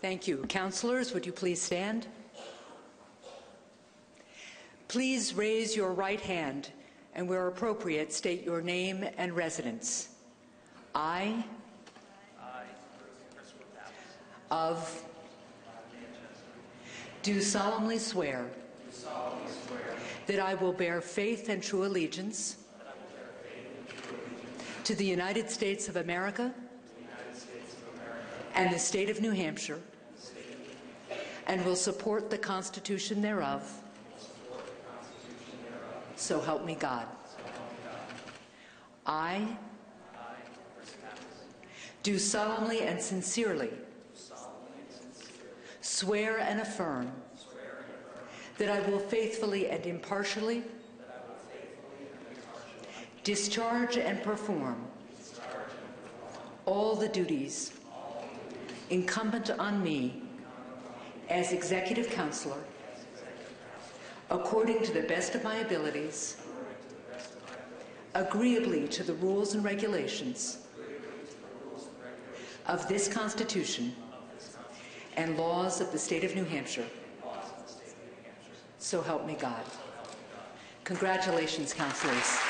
Thank you. Councilors, would you please stand? Please raise your right hand and, where appropriate, state your name and residence. I, of, do solemnly swear that I will bear faith and true allegiance to the United States of America and the state of New Hampshire, and will support the Constitution thereof. So help me God. I do solemnly and sincerely swear and affirm that I will faithfully and impartially discharge and perform all the duties incumbent on me as Executive Councilor according to the best of my abilities, agreeably to the rules and regulations of this Constitution and laws of the state of New Hampshire. So help me God. Congratulations, councilors.